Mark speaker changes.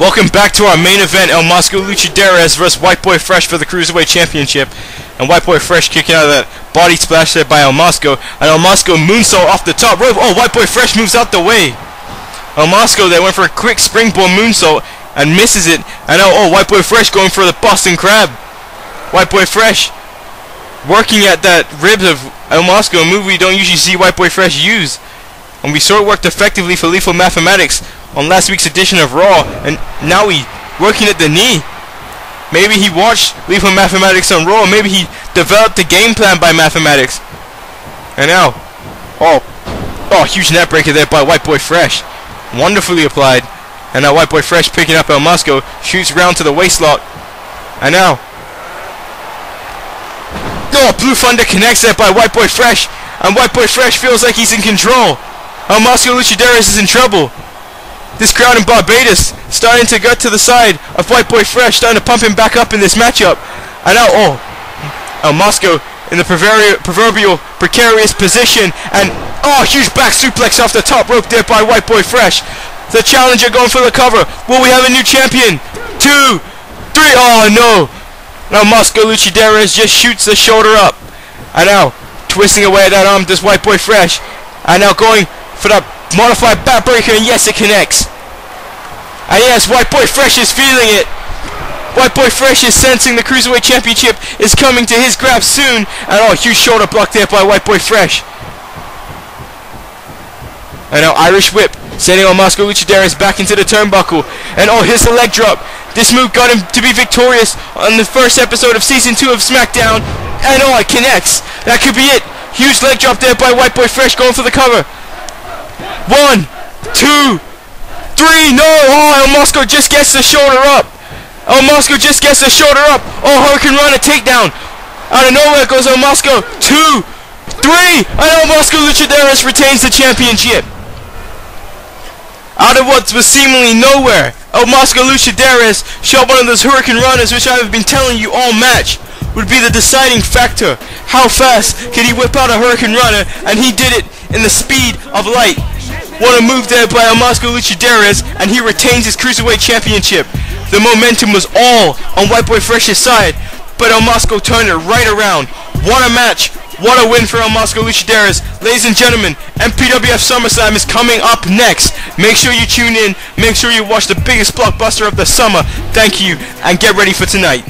Speaker 1: Welcome back to our main event, El Mosco Luchaderas versus White Boy Fresh for the Cruiserweight Championship. And White Boy Fresh kicking out of that body splash there by El Mosco. And El Mosco moonsault off the top rope. Oh, White Boy Fresh moves out the way. El Mosco there went for a quick springboard moonsault and misses it. And now, oh, White Boy Fresh going for the Boston Crab. White Boy Fresh working at that ribs of El Mosco, a move we don't usually see White Boy Fresh use. And we saw it worked effectively for Lethal Mathematics on last week's edition of Raw, and now he working at the knee. Maybe he watched Lethal Mathematics on Raw, maybe he developed the game plan by Mathematics. And now, oh, oh, huge neckbreaker there by White Boy Fresh. Wonderfully applied. And now White Boy Fresh picking up El Mosco, shoots round to the waist lock. And now, oh, Blue Thunder connects there by White Boy Fresh. And White Boy Fresh feels like he's in control. El Mosco Luchaderas is in trouble. This crowd in Barbados starting to go to the side of White Boy Fresh, starting to pump him back up in this matchup. And now, oh, El Mosco in the proverbial precarious position, and oh, huge back suplex off the top rope there by White Boy Fresh. The challenger going for the cover. Will we have a new champion? Two, three, oh. Oh no! Now Mosco Luchaderas just shoots the shoulder up. And now twisting away at that arm, this White Boy Fresh. And now going for that modified backbreaker, and yes, it connects. And yes, White Boy Fresh is feeling it. White Boy Fresh is sensing the Cruiserweight Championship is coming to his grab soon. And oh, huge shoulder block there by White Boy Fresh. And now Irish Whip, sending on Mosco Luchaderas back into the turnbuckle. And oh, here's the leg drop. This move got him to be victorious on the first episode of Season 2 of SmackDown. And oh, it connects. That could be it. Huge leg drop there by White Boy Fresh going for the cover. One, two, three. No! Oh, El Mosco just gets the shoulder up. El Mosco just gets the shoulder up. Oh, hurricanrana takedown. Out of nowhere goes El Mosco. Two, three. And El Mosco Luchaderas retains the championship. Out of what was seemingly nowhere, El Mosco Luchaderas showed one of those hurricanranas, which I have been telling you all match would be the deciding factor. How fast can he whip out a hurricanrana? And he did it in the speed of light. What a move there by El Mosco Luchaderas, and he retains his Cruiserweight Championship. The momentum was all on White Boy Fresh's side, but El Mosco turned it right around. What a match. What a win for El Luchaderas. Ladies and gentlemen, MPWF SummerSlam is coming up next. Make sure you tune in. Make sure you watch the biggest blockbuster of the summer. Thank you, and get ready for tonight.